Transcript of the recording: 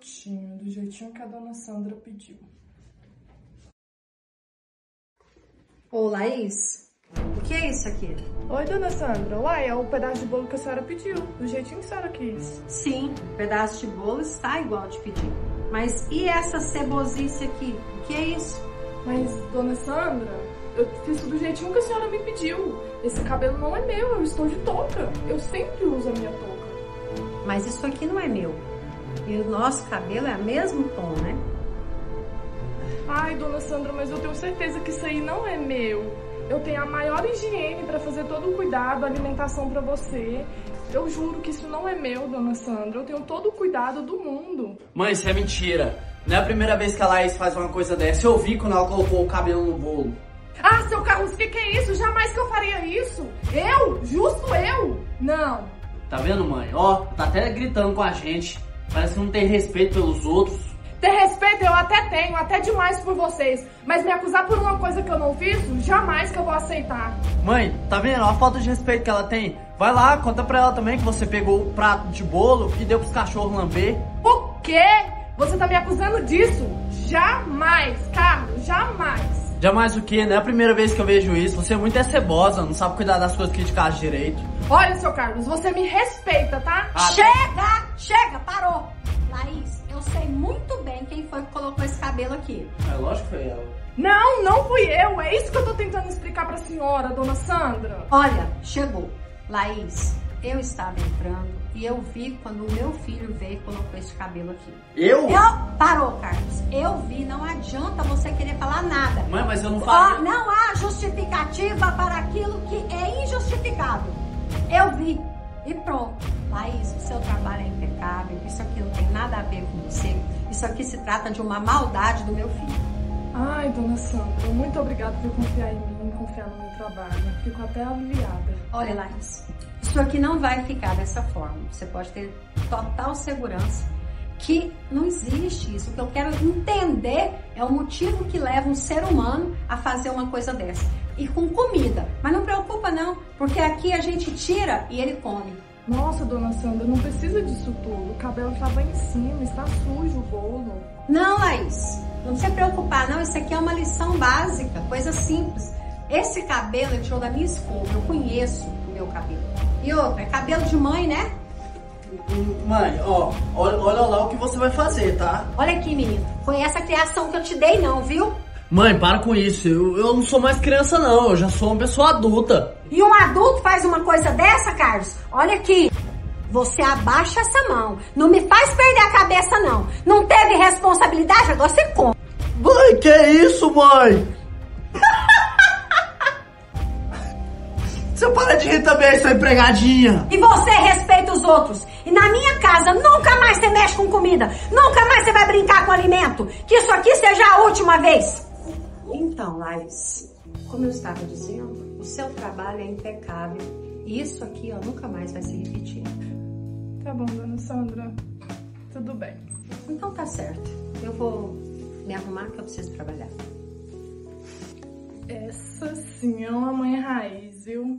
bonitinho, do jeitinho que a dona Sandra pediu. Ô, Laís, o que é isso aqui? Oi, dona Sandra. Uai, é o pedaço de bolo que a senhora pediu, do jeitinho que a senhora quis. Sim, o pedaço de bolo está igual te pedi. Mas e essa cebosice aqui? O que é isso? Mas, dona Sandra, eu fiz do jeitinho que a senhora me pediu. Esse cabelo não é meu, eu estou de touca. Eu sempre uso a minha touca. Mas isso aqui não é meu. E o nosso cabelo é o mesmo tom, né? Ai, dona Sandra, mas eu tenho certeza que isso aí não é meu. Eu tenho a maior higiene para fazer todo o cuidado, a alimentação para você. Eu juro que isso não é meu, dona Sandra. Eu tenho todo o cuidado do mundo. Mãe, isso é mentira. Não é a primeira vez que a Laís faz uma coisa dessa. Eu vi quando ela colocou o cabelo no bolo. Ah, seu Carlos, o que, que é isso? Jamais que eu faria isso. Eu? Justo eu? Não. Tá vendo, mãe? Ó, tá até gritando com a gente. Parece que não tem respeito pelos outros. Ter respeito eu até tenho, até demais por vocês. Mas me acusar por uma coisa que eu não fiz, jamais que eu vou aceitar. Mãe, tá vendo? A falta de respeito que ela tem. Vai lá, conta pra ela também que você pegou o prato de bolo e deu pros cachorros lamber. O quê? Você tá me acusando disso? Jamais, Carlos, jamais. Jamais o quê? Não é a primeira vez que eu vejo isso. Você é muito cebosa, não sabe cuidar das coisas aqui de casa direito. Olha, seu Carlos, você me respeita, tá? Ah, chega! Chega! Cabelo aqui. É lógico que foi ela. Não, não fui eu. É isso que eu tô tentando explicar pra senhora, dona Sandra. Olha, chegou. Laís, eu estava entrando e eu vi quando o meu filho veio e colocou esse cabelo aqui. Eu? Eu? Parou, Carlos. Eu vi, não adianta você querer falar nada. Mãe, mas eu não falei. Ó, não há justificativa para aquilo que é injustificado. Eu vi. E pronto. Laís, o seu trabalho é impecável. Isso aqui não tem nada a ver com você. Isso aqui se trata de uma maldade do meu filho. Ai, dona Sandra, muito obrigada por confiar em mim, confiar no meu trabalho. Fico até aliviada. Olha, Laís, isso aqui não vai ficar dessa forma. Você pode ter total segurança que não existe isso. O que eu quero entender é o motivo que leva um ser humano a fazer uma coisa dessa. E com comida. Mas não preocupa não, porque aqui a gente tira e ele come. Nossa, dona Sandra, não precisa disso tudo. O cabelo estava em cima, está sujo o bolo. Não, Laís, não se preocupar não. Isso aqui é uma lição básica, coisa simples. Esse cabelo ele tirou da minha escova, eu conheço o meu cabelo. E outra, é cabelo de mãe, né? Mãe, ó, olha, olha lá o que você vai fazer, tá? Olha aqui, menino. Foi essa criação que eu te dei, não, viu? Mãe, para com isso. Eu, eu não sou mais criança, não. Eu já sou uma pessoa adulta. E um adulto faz uma coisa dessa, Carlos? Olha aqui. Você abaixa essa mão. Não me faz perder a cabeça, não. Não teve responsabilidade, agora você conta. Mãe, que é isso, mãe? Você para de rir também, sua empregadinha. E você respeita os outros. E na minha casa, nunca mais você mexe com comida. Nunca mais você vai brincar com alimento. Que isso aqui seja a última vez. Então, Laís, como eu estava dizendo, o seu trabalho é impecável. E isso aqui, ó, nunca mais vai se repetir. Tá bom, dona Sandra. Tudo bem. Então tá certo. Eu vou me arrumar que eu preciso trabalhar. Essa sim é uma mãe raiz, viu?